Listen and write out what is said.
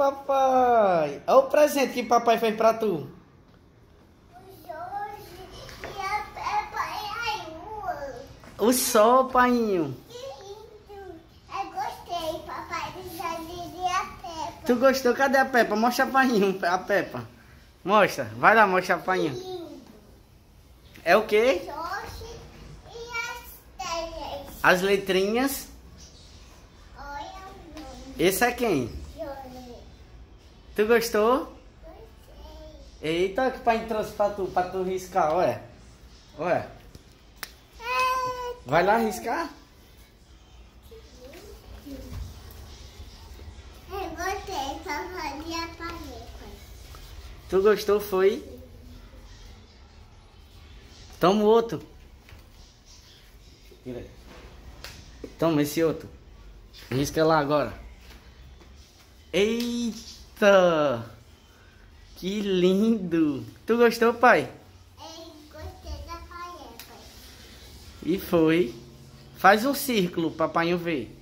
Papai. Olha o presente que papai fez pra tu. O sol, painho. Que lindo. Eu gostei, papai, do Jorge e a Peppa. Tu gostou? Cadê a Peppa? Mostra a painho, a Peppa. Mostra. Vai lá, mostra a painho. Lindo. É o quê? Jorge e as telhas. As letrinhas. Olha o nome. Esse é quem? Tu gostou? Gostei. Eita, que o pai trouxe pra tu, pra tu riscar, ué. Ué. Vai lá riscar? Eu gostei, papai, de aparelho. Tu gostou, foi? Toma o outro. Toma esse outro. Risca lá agora. Eita! Que lindo! Tu gostou, pai? Eu gostei da paleta. E foi. Faz um círculo, papai ver.